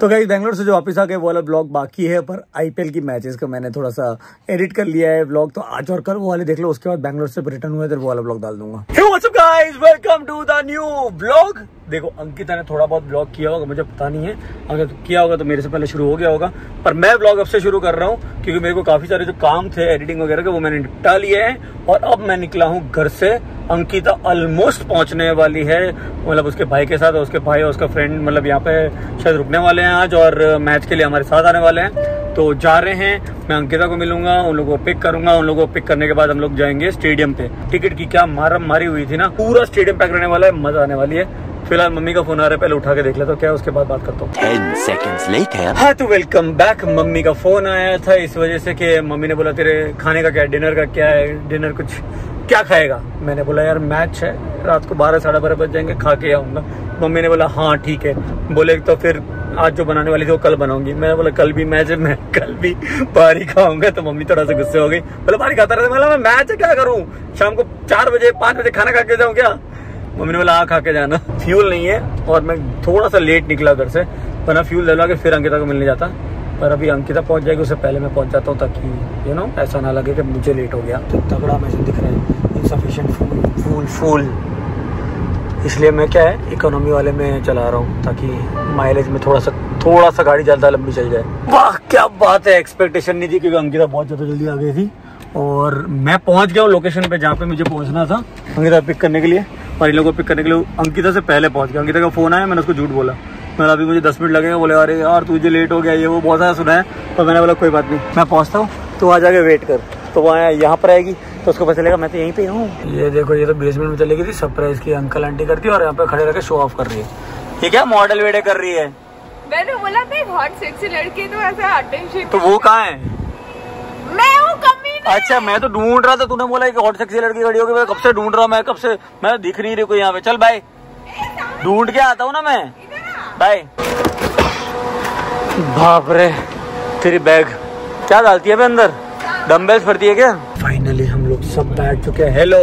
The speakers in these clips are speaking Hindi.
तो गई बैंगलोर से जो वापस आ गए वो वाला ब्लॉग बाकी है पर आईपीएल की मैचेस का मैंने थोड़ा सा एडिट कर लिया है ब्लॉग तो आज और कल वो वाले देख लो उसके बाद बैंगलोर से रिटर्न हुए तो वो वाला ब्लॉग डाल दूँगा hey, welcome to the new vlog. देखो, अंकिता ने थोड़ा बहुत ब्लॉग किया होगा, मुझे पता नहीं है। अगर किया होगा तो मेरे से पहले शुरू हो गया होगा। पर मैं ब्लॉग अब से शुरू कर रहा हूँ, क्योंकि मेरे को काफ़ी सारे जो काम थे एडिटिंग वगैरह के, वो मैंने निपटा लिए हैं। और अब मैं निकला हूँ घर से। अंकिता ऑलमोस्ट पहुँचने वाली है। मतलब उसके भाई के साथ उसके भाई और उसका फ्रेंड मतलब यहाँ पे शायद रुकने वाले हैं आज और मैच के लिए हमारे साथ आने वाले हैं। तो जा रहे हैं। मैं अंकिता को मिलूँगा, उन लोगों को पिक करूँगा। उन लोगों को पिक करने के बाद हम लोग जाएँगे स्टेडियम पे। टिकट की क्या मारम मारी हुई थी ना? पूरा स्टेडियम पैक रहने वाला है, मज़ा आने वाली है। फ़िलहाल मम्मी का फ़ोन आ रहा है पहले उठा के देख लेता हूँ क्या उसके बाद बात करता हूँ. हाँ तो वेलकम बैक मम्मी का फ़ोन आया था इस वजह से कि मम्मी ने बोला तेरे खाने का क्या है डिनर का क्या है डिनर कुछ क्या खाएगा? मैंने बोला यार मैच है रात को बारह साढ़े बारह बज जाएँगे खा के आऊँगा। मम्मी ने बोला हाँ ठीक है। बोले तो फिर आज जो बनाने वाली थी वो कल बनाऊँगी। मैंने बोला कल भी मैच है मैं कल भी बाहर ही खाऊँगा। तो मम्मी थोड़ा सा गुस्से हो गई। बोला बाहर खाता रहता मैं मैच है क्या करूँ? शाम को चार बजे पाँच बजे खाना खा के जाऊँ क्या? मम्मी बोला हाँ खा के जाना। फ्यूल नहीं है और मैं थोड़ा सा लेट निकला घर से वरना फ्यूल डलवा के फिर अंकिता को मिलने जाता। पर अभी अंकिता पहुँच जाएगी, उससे पहले मैं पहुँच जाता हूँ ताकि यू नो ऐसा ना लगे कि मुझे लेट हो गया। तो तगड़ा मैसेज दिख रहा है। इनसफिशियंट फूल फूल फूल इसलिए मैं क्या है इकोनॉमी वाले में चला रहा हूँ ताकि माइलेज में थोड़ा सा थोड़ा सा गाड़ी ज़्यादा लंबी चल जाए। वाह, क्या बात है! एक्सपेक्टेशन नहीं थी क्योंकि अंकिता बहुत ज़्यादा जल्दी आ गई थी। और मैं पहुँच गया हूँ लोकेशन पे जहाँ पे मुझे पहुँचना था, अंकिता पिक करने के लिए। और इन लोगों को पिक करने के लिए अंकिता से पहले पहुँच गया अंकिता का फ़ोन आया मैंने उसको झूठ बोला मैंने अभी मुझे दस मिनट लगेगा बोले अरे यार तुझे लेट हो गया ये वो बहुत सारा सुना है पर मैंने बोला कोई बात नहीं मैं पहुँचता हूँ तो वहाँ जाके वेट कर तो वहाँ यहाँ पर आएगी तो उसको पता चलेगा मैं तो यहीं पे हूँ ये देखो ये तो बेसमेंट में चली गई थी सरप्राइज़ की अंकल आंटी करती है और यहाँ पे खड़े रह शो ऑफ़ कर रही है ये क्या मॉडल वेडे कर रही है मैंने बोला था हॉट सेक्सी लड़की तो ऐसा अटेंशन तो वो कहाँ है हूँ अच्छा मैं तो ढूंढ रहा था तूने बोला कि हॉट सेक्सी लड़की खड़ी होगी मैं कब से ढूंढ रहा हूँ मैं कब से मैं दिख नहीं रही कोई यहाँ पे। चल बाय ढूंढ के आता हूँ ना मैं। बाय बाप रे तेरी बैग क्या डालती है अंदर? डम्बेल्स भरती है क्या? फाइनली हम लोग सब बैठ चुके हैं। हेलो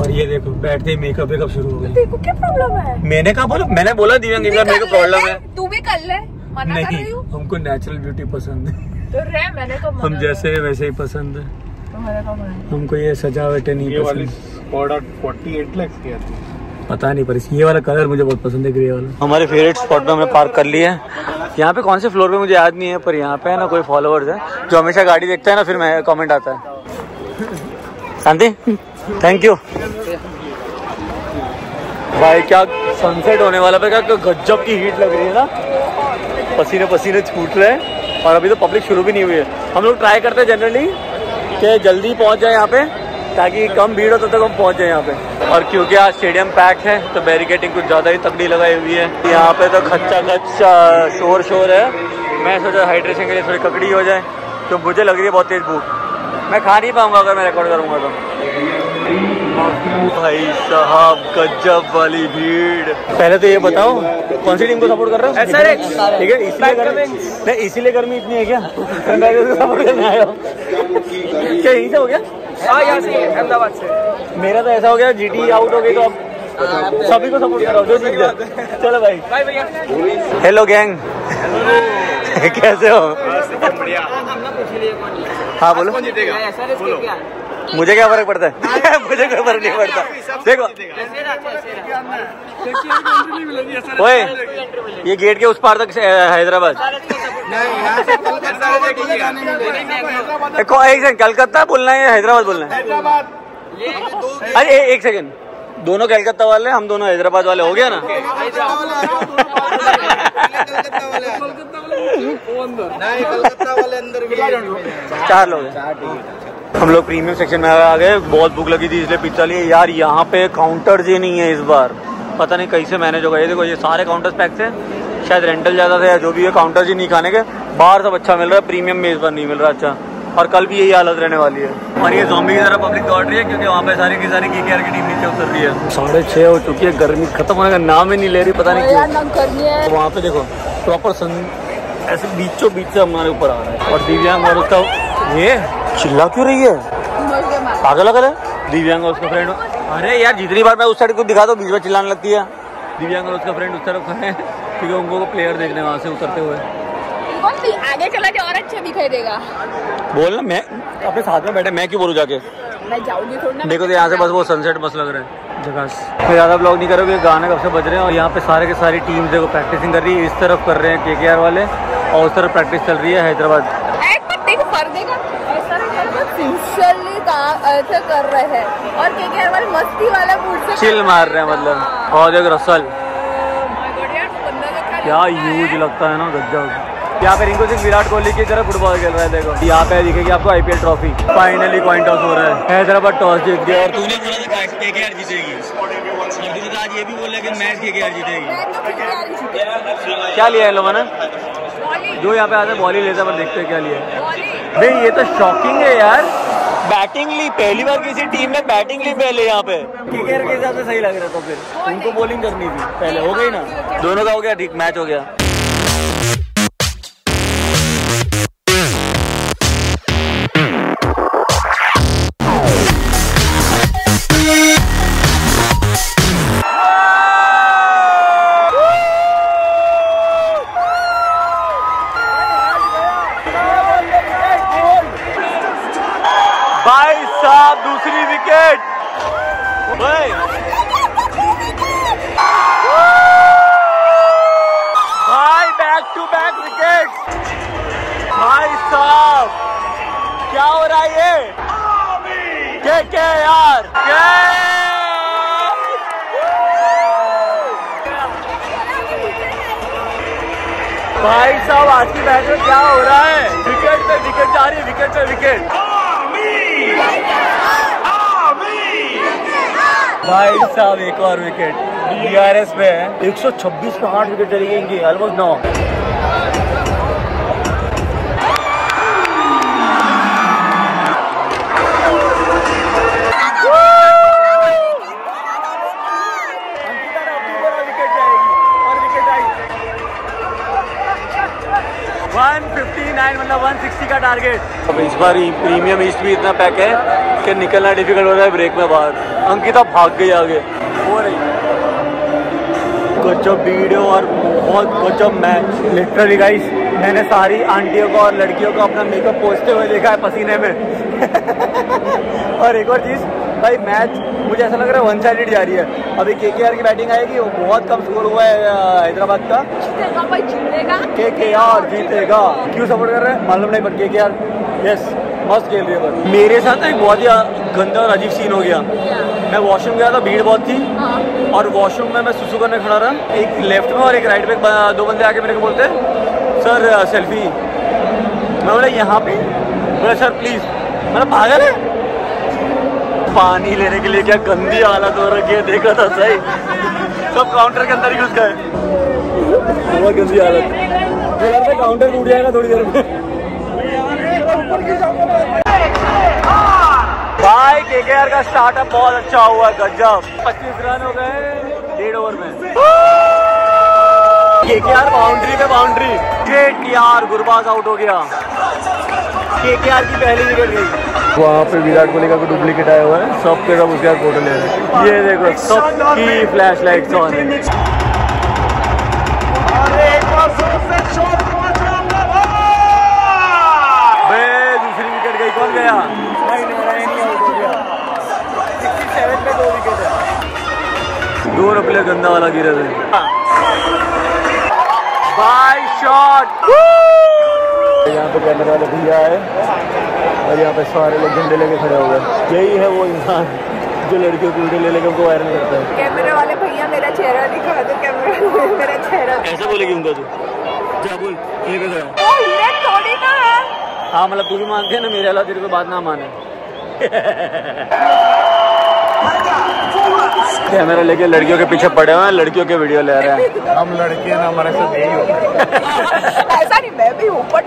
और ये देखो बैठते ही मेकअप वेकअप शुरू हो गई देखो क्या प्रॉब्लम है? मैंने कहा बोला मैंने बोला दिव्यांग मेरे को प्रॉब्लम है। तू भी कर ले मना कर नहीं रही हमको नेचुरल ब्यूटी पसंद है। तो मैंने तो हम जैसे हैं वैसे ही पसंद है। तो हमको ये सजावटें नहीं ये पसंद। स्कॉडा 48 लाख की आती है पता नहीं पर ये वाला कलर मुझे बहुत पसंद है ग्रे वाला। हमारे फेवरेट स्पॉट पे हमने पार्क कर लिया है। यहाँ पे कौन से फ्लोर पे मुझे याद नहीं है पर यहाँ पे है ना कोई फॉलोअर्स है जो हमेशा गाड़ी देखता है ना फिर मैं कमेंट आता है। शांति? थैंक यू भाई क्या सनसेट होने वाला पे क्या गजब की हीट लग रही है ना। पसीने पसीने छूट रहे हैं। और अभी तो पब्लिक शुरू भी नहीं हुई है। हम लोग ट्राई करते हैं जनरली कि जल्दी पहुँच जाए यहाँ पे, ताकि कम भीड़ हो तब तक हम पहुँच जाए यहाँ पे। और क्योंकि आज स्टेडियम पैक है तो बैरिकेटिंग कुछ ज़्यादा ही तगड़ी लगाई हुई है। यहाँ पे तो खच्चा खच्चा शोर शोर है। मैं सोचा हाइड्रेशन के लिए थोड़ी ककड़ी हो जाए तो मुझे लग रही है बहुत तेज़ भूख। मैं खा नहीं पाऊँगा अगर मैं रिकॉर्ड करूँगा तो। भाई साहब गजब वाली भीड़। पहले तो ये बताओ कौन सी टीम को सपोर्ट कर रहे हो? ठीक है इसलिए गर्मी नहीं इसीलिए गर्मी इतनी है क्या? सपोर्ट करने आया हूँ। क्या यहीं से हो गया? हाँ यहाँ से अहमदाबाद से। मेरा तो ऐसा हो गया जीटी आउट हो गई तो अब सभी को सपोर्ट करो जो जीत गया। चलो भाई। बाय भैया। हेलो गैंग कैसे हो? बढ़िया। हाँ बोलो। मुझे क्या फ़र्क पड़ता है? मुझे कोई फ़र्क नहीं पड़ता। देखो। ओए ये गेट के उस पार तक से- हैदराबाद। एक एक सेकंड कलकत्ता बोलना है या हैदराबाद बोलना है? अरे एक सेकंड दोनों कलकत्ता वाले हम दोनों हैदराबाद वाले हो गया ना? चार लोग हैं। हम लोग प्रीमियम सेक्शन में आ गए बहुत भूख लगी थी इसलिए पिज्जा लिए। यार यहाँ पे काउंटर जी नहीं है इस बार। पता नहीं कैसे मैनेज होगा। ये देखो ये सारे काउंटर्स पैक थे शायद रेंटल ज़्यादा थे या जो भी है काउंटर जी नहीं खाने के। बाहर सब अच्छा मिल रहा है प्रीमियम में इस बार नहीं मिल रहा अच्छा। और कल भी यही हालत रहने वाली है। और ये जॉम्बी की तरह पब्लिक दौड़ रही है क्योंकि वहाँ पे सारी की सारी की की टीम नीचे उतर रही है। साढ़े छः हो चुकी है गर्मी खत्म होने का नाम ही नहीं ले रही पता नहीं क्यों। वहाँ पे देखो प्रॉपर सन ऐसे बीचों बीच से हमारे ऊपर आ रहा है। और दिव्यांग और उसका ये चिल्ला क्यों रही है? पागल अगर? है दिव्यांग और उसका फ्रेंड अरे यार जितनी बार मैं उस साइड को दिखा दो बीच में चिल्लाने लगती है। दिव्यांग और उसका फ्रेंड उस तरफ़ खड़े हैं क्योंकि उनको प्लेयर देखने वहाँ से उतरते हुए। आगे चला जाए और अच्छा दिखाई देगा। बोल ना मैं अपने साथ में बैठे मैं क्यों बोलूँ जाके? मैं जाऊँगी थोड़ी ना देखो तो यहाँ से बस वो सनसेट बस लग रहा है जगह। मैं ज़्यादा ब्लॉग नहीं करोगे गाने कब से बज रहे हैं और यहाँ पे सारे के सारी टीम देखो प्रैक्टिसिंग कर रही है इस तरफ़ कर रहे हैं के वाले और उस तरफ़ प्रैक्टिस चल रही है हैदराबाद। एक पर देखो पर्दे का काम ऐसा कर रहे हैं। और के के वाले मस्ती वाला मूड से चिल मार रहे हैं मतलब। और एक रसल। क्या है। यूज़ लगता है ना गज्जा यहाँ पे रिंकू सिंह विराट कोहली की तरह फुटबॉल खेल रहा है देखो। यहाँ पे दिखेगी आपको IPL trophy finally coin toss हो रहा है। हैदराबाद टॉस जीत गया। और तूने बोला था केकेआर जीतेगी। तो आज ये भी बोला कि मैच केकेआर जीतेगी तो KKR जीती। क्या लिया है लोगों ने? जो यहाँ पे आता है बॉल ही लेता है पर देखते हैं क्या लिया है। भाई ये तो शॉकिंग है यार। बैटिंग ली पहली बार किसी टीम ने बैटिंग ली पहले यहाँ पे। क्रिकेट के हिसाब से सही लग रहा था फिर। उनको बॉलिंग करनी थी। पहले हो गई ना? दोनों का हो गया ठीक मैच हो गया। भाई साहब, आज की मैच में क्या हो रहा है? विकेट पे विकेट जा रही है विकेट पे विकेट भाई साहब, एक और विकेट डी आर एस में एक सौ छब्बीस पे आठ विकेट चली गई इनकी ऑलमोस्ट नौ. 159 मतलब 160 का टारगेट अब इस बार प्रीमियम ईस्ट भी इतना पैक है कि निकलना डिफ़िकल्ट हो रहा है ब्रेक में बाहर। अंकिता भाग गई आगे। हो रही गजब वीडियो और बहुत गजब मैच लिटरली गाइस मैंने सारी आंटियों को और लड़कियों को अपना मेकअप पोछते हुए देखा है पसीने में। और एक और चीज़ भाई मैच मुझे ऐसा लग रहा है वन साइडेड जा रही है। अभी के की बैटिंग आएगी वो बहुत कम स्कोर हुआ है हैदराबाद का। जीतेगा भाई जीतेगा। के के आर जीतेगा। क्यों सपोर्ट कर रहे हैं? मालूम नहीं पर के के आर यस मस्त खेल रही है बस। मेरे साथ एक बहुत ही गंदा और अजीब सीन हो गया। मैं वॉशरूम गया था भीड़ बहुत थी। हाँ। और वॉशरूम में मैं सुसु करने खड़ा रहा। एक लेफ़्ट में और एक राइट में दो बंदे आके मेरे को बोलते सर सेल्फी मैं बोला यहाँ पे? बोला सर प्लीज़ मतलब पागल है? पानी लेने के लिए क्या गंदी हालत हो रखी है? देखा था सही। सब काउंटर के अंदर ही घुस गए। बहुत गंदी हालत। काउंटर टूट जाएगा थोड़ी देर में। भाई केकेआर का स्टार्टअप बहुत अच्छा हुआ, गजब। 25 रन हो गए, डेढ़ ओवर में। केकेआर बाउंड्री पे बाउंड्री ग्रेट यार गुरबाज आउट हो गया। केकेआर की पहली विकेट गई। वहाँ पे विराट कोहली का डुप्लीकेट आया हुआ है। सब के सब उसके फ़ोटो ले रहे हैं। ये देखो सबकी फ्लैश लाइट्स ऑन है बे दूसरी विकेट गई। कौन गया? नहीं नारायणी आउट हो गया 67 पे दो है। रुपये गंदा वाला गिरे थे बाय शॉट यहाँ पे कैमरे वाले भैया आए और यहाँ पे सारे लोग झंडे लेके खड़े हो। गए यही है वो इंसान जो लड़कियों को वीडियो ले लेके उनको वायरल करता है। कैमरे वाले भैया मेरा चेहरा दिखा दो कैमरे वाले मेरा चेहरा। ऐसा बोलेगी उनका तू? जा बोल खड़ा ओ थोड़ी ना। है हाँ मतलब तू भी मानते है ना मेरे अलावा तेरे को बात ना माने। कैमरा लेके लड़कियों के पीछे पड़े हुए हैं लड़कियों के वीडियो ले रहे हैं। हम लड़के हैं ना हमारे साथ यही होता है। ऐसा नहीं मैं भी हूँ बट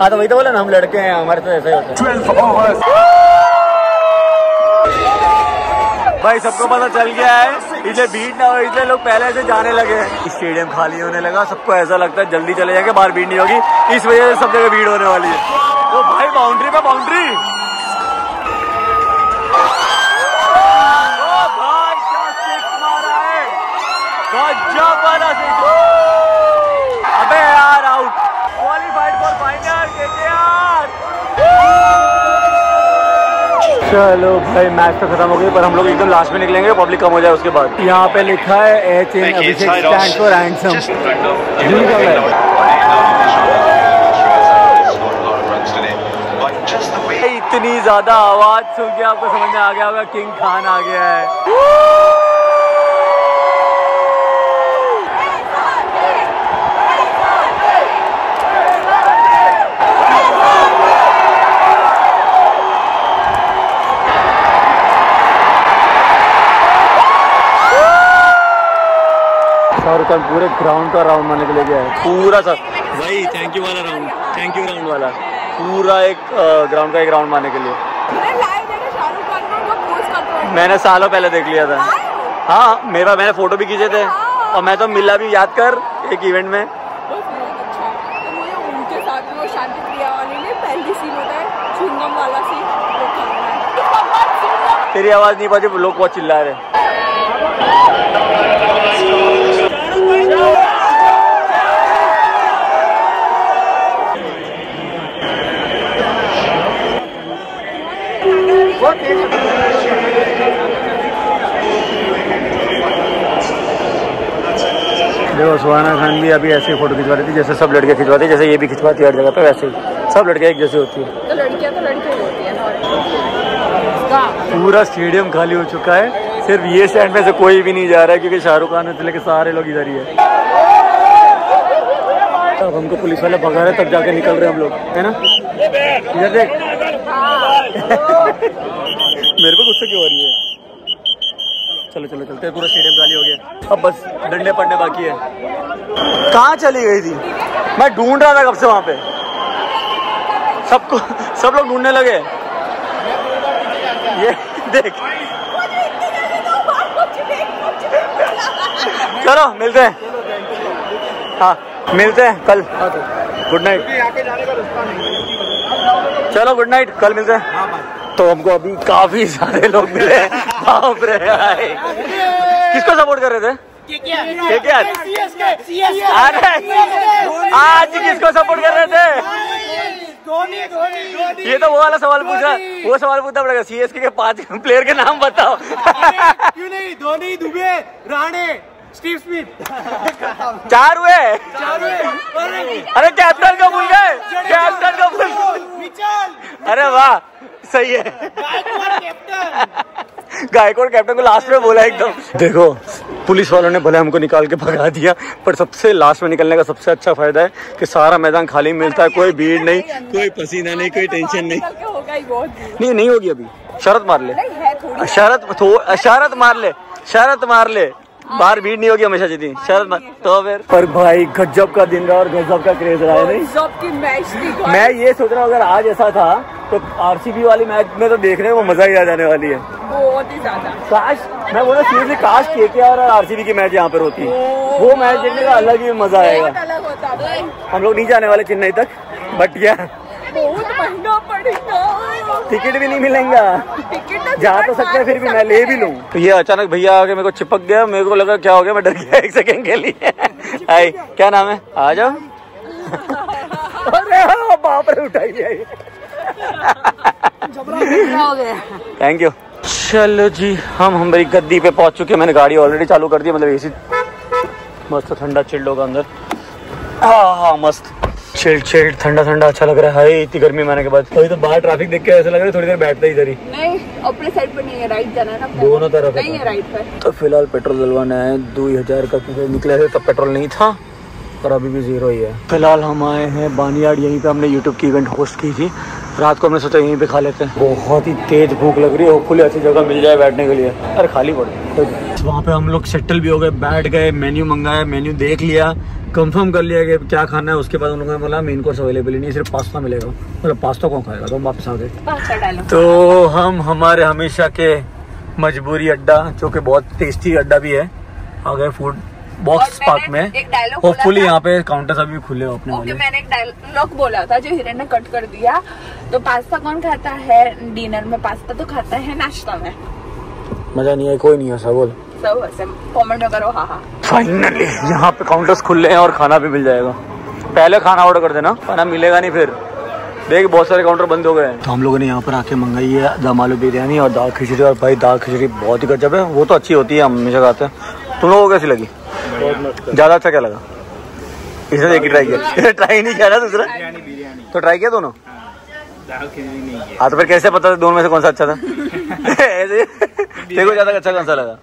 हाँ तो वही तो बोला ना हम लड़के हैं हमारे साथ ऐसा ही होता है। भाई सबको पता चल गया है इसलिए भीड़ ना हो इसलिए लोग पहले से जाने लगे हैं। स्टेडियम खाली होने लगा सबको ऐसा लगता है जल्दी चले जाएँगे बाहर भीड़ नहीं होगी। इस वजह से सब जगह भीड़ होने वाली है। तो भाई बाउंड्री पे बाउंड्री दोबारा से अबे यार out qualified for final KKR चलो भाई मैच तो खत्म हो गई पर हम लोग एकदम लास्ट में निकलेंगे पब्लिक कम हो जाए उसके बाद। यहाँ पे लिखा है H N Abhishek stand for handsome इतनी ज़्यादा आवाज़ सुन के आपको समझ में आ गया होगा किंग खान आ गया है। खान पूरे ग्राउंड का राउंड मारने के लिए गया है। पूरा सा भाई थैंक यू वाला राउंड थैंक यू राउंड वाला। पूरा एक ग्राउंड का एक राउंड मारने के लिए। मैंने सालों पहले देख लिया था। हाँ? मेरा मैंने फ़ोटो भी खींचे थे। और मैं तो मिला भी याद कर एक इवेंट में। अच्छा। तो मुझे उनके साथ में वो शांति प्रिया वाली ने पहली सीन होता है चुंगम वाला सीन वो करना है। भगवान चुंगम तेरी आवाज़ नहीं पहुँची लोग बहुत चिल्ला रहे। देखो सुहाना खान भी अभी ऐसे ही फ़ोटो खिंचवा रही थी जैसे सब लड़के खिंचवाती हैं, जैसे ये भी खिंचवाती है हर जगह पे वैसे ही। सब लड़कियाँ एक जैसी होती है। तो लड़कियाँ तो लड़के होती है पूरा स्टेडियम खाली हो चुका है। सिर्फ़ ये स्टैंड में से कोई भी नहीं जा रहा है क्योंकि शाहरुख खान से लेके सारे लोग इधर ही है। अब हमको पुलिस वाले भगा रहे तब जाके निकल रहे हम लोग है ना? इधर देख। मेरे को गुस्सा क्यों हो रही है? चलो चलो चलते हैं, पूरा स्टेडियम खाली हो गया। अब बस डंडे पड़ने बाकी है। कहाँ चली गई थी? मैं ढूंढ रहा था कब से वहाँ पे। सबको सब लोग ढूँढने लगे। ये देख। चलो मिलते हैं। हाँ मिलते हैं कल। गुड नाइट चलो गुड नाइट कल मिलते हैं। तो हमको अभी काफ़ी सारे लोग मिले। हैं। बाप रे किसको सपोर्ट कर रहे थे? KKR? अरे आज किसको सपोर्ट कर रहे थे? ये तो वो वाला सवाल पूछा वो सवाल पूछना पड़ेगा सीएसके के पाँच प्लेयर के नाम बताओ। क्यों नहीं? धोनी दुबे राणे। Steve Smith. चार हुए। चार हुए। अरे कैप्टन का भूल गए। कैप्टन का भूल मिचल अरे वाह सही है। गायकवाड़ कैप्टन। को लास्ट में बोला एकदम। देखो पुलिस वालों ने भले हमको निकाल के भगा दिया पर सबसे लास्ट में निकलने का सबसे अच्छा फ़ायदा है कि सारा मैदान खाली मिलता है कोई भीड़ नहीं कोई पसीना नहीं कोई टेंशन नहीं। निकल के होगा ही बहुत दूर। नहीं नहीं होगी अभी। शरत मार ले। नहीं है थोड़ी। शरत शरत मार ले शरत मार ले। बाहर भीड़ नहीं होगी हमेशा जितनी। शरत मार तो फिर पर भाई गजब का दिन रहा और गजब का क्रेज रहा है नहीं जॉब की मैच थी मैं ये सोच रहा हूँ अगर आज ऐसा था तो आरसीबी वाली मैच में तो देखने में मज़ा ही आ जाने वाली है। बहुत ही ज़्यादा। काश मैं बोला सीरियसली काश के के और आरसीबी की मैच यहाँ पर होती। वो मैच देखने का अलग ही मज़ा आएगा। अलग होता भाई। हम लोग नहीं जाने वाले चेन्नई तक बट क्या बहुत महँगा पड़ेगा। टिकट भी नहीं मिलेगा। तो जा तो सकते फिर भी मैं ले भी लूँ। तो ये अचानक भैया आके मेरे को चिपक गया मेरे को लगा क्या हो गया मैं डर गया एक सेकंड के लिए। आई क्या नाम है? आ जाओ। अरे हाँ, बाप रे उठाइए थैंक यू चलो जी हम हमारी गद्दी पे पहुँच चुके हैं। मैंने गाड़ी ऑलरेडी चालू कर दी मतलब एसी मस्त ठंडा चिल्ड होगा अंदर। हाँ हाँ मस्त। चिल्ड चिल ठंडा ठंडा अच्छा लग रहा है। इतनी गर्मी में आने के बाद। अभी तो बाहर ट्रैफ़िक देख के ऐसा लग रहा है थोड़ी देर बैठता ही इधर ही। नहीं अपने साइड पर नहीं है राइट जाना है ना दोनों तरफ़। नहीं है राइट पर। तो फ़िलहाल पेट्रोल डलवाना है दो हज़ार का क्योंकि निकले थे तब पेट्रोल नहीं था और अभी भी ज़ीरो ही है। फ़िलहाल हम आए हैं बानियाड यहीं पे हमने यूट्यूब की इवेंट होस्ट की थी। रात को हमने सोचा यहीं पे खा लेते हैं। बहुत ही तेज भूख लग रही है होपफुली अच्छी जगह मिल जाए बैठने के लिए। अरे खाली पड़। तो वहाँ पे हम लोग सेटल भी हो गए बैठ गए मेन्यू मंगाया मेन्यू देख लिया कंफर्म कर लिया कि क्या खाना है उसके बाद उन लोगों ने बोला मेन कोर्स अवेलेबल ही नहीं सिर्फ़ पास्ता मिलेगा। मतलब पास्ता कौन खाएगा? तो हम वापस आ गए। तो हम हमारे हमेशा के मजबूरी अड्डा जो कि बहुत टेस्टी अड्डा भी है आ गए फ़ूड बॉक्स पार्क में। बोला होपफुली यहाँ पे काउंटर्स अभी खुले हो अपने वाले। मैंने एक डायलॉग बोला था जो हिरण ने कट कर दिया। तो पास्ता कौन खाता है डिनर में? पास्ता तो खाता है नाश्ता में। मज़ा नहीं है कोई नहीं है बोल सब ऐसे कमेंट में करो हाँ हाँ। फाइनली यहाँ पे काउंटर्स खुले हैं और खाना भी मिल जाएगा। पहले खाना ऑर्डर कर देना खाना मिलेगा नहीं फिर। देख बहुत सारे काउंटर बंद हो गए हैं। तो हम लोगों ने यहाँ पर आके मंगाई है दम आलू बिरयानी और दाल खिचड़ी। और भाई दाल खिचड़ी बहुत ही गजब है। वो तो अच्छी होती है हम हमेशा खाते हैं। तुम लोगों को कैसी लगी? ज़्यादा अच्छा क्या लगा? इसने एक ही ट्राई किया। ट्राई नहीं किया ना दूसरा? बिरयानी बिरयानी। तो ट्राई किया दोनों? दाल खिचड़ी नहीं किया। हाँ तो फिर कैसे पता था दोनों में से कौन सा अच्छा था? ऐसे देखो ज़्यादा अच्छा कौन सा लगा?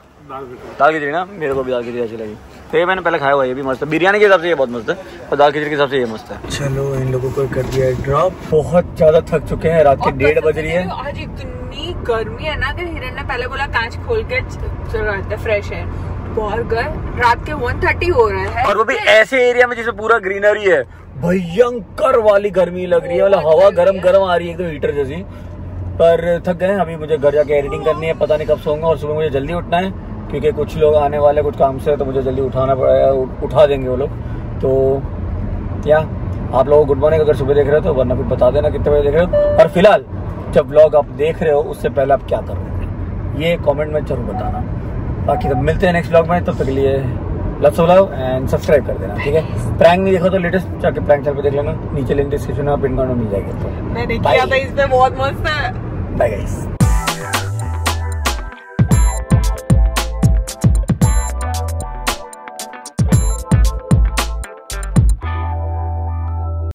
दाल खिचड़ी। ना? मेरे को भी दाल खिचड़ी अच्छी लगी। तो ये मैंने पहले खाया हुआ ये भी मस्त है। बिरयानी के हिसाब से ये बहुत मस्त है और दाल खिचड़ी के हिसाब से ये मस्त है। चलो इन लोगों को कर दिया ड्रॉप बहुत ज़्यादा थक चुके हैं रात के डेढ़ बज रही है आज इतनी गर्मी है ना कि हिरन ने पहले बोला कांच खोल के फ्रेश है। बाहर गए। रात के 1:30 हो रहे हैं। और वो भी ऐसे एरिया में जिसमें पूरा ग्रीनरी है। भयंकर वाली गर्मी लग रही है। मतलब हवा गर्म गर्म आ रही है एकदम हीटर जैसी। पर थक गए अभी मुझे घर जाके एडिटिंग करनी है। पता नहीं कब सोऊँगा और सुबह मुझे जल्दी उठना है। क्योंकि कुछ लोग आने वाले कुछ काम से तो मुझे जल्दी उठाना पड़ेगा उठा देंगे वो लोग। तो या आप लोगों को गुड मॉर्निंग अगर सुबह देख रहे हो तो वरना फिर बता देना कितने बजे देख रहे हो। और फ़िलहाल जब ब्लॉग आप देख रहे हो उससे पहले आप क्या कर रहे हो? ये कमेंट में ज़रूर बताना। बाकी तो मिलते हैं नेक्स्ट ब्लॉग में तब तक लिए love so love and subscribe कर देना ठीक है? प्रैंक नहीं देखो तो लेटेस्ट जाके प्रैंक चैनल पे देख लेना नीचे लिंक डिस्क्रिप्शन में आप इनका मिल जाएगा। तो मैंने देखिए था इसमें बहुत मस्त है। Bye guys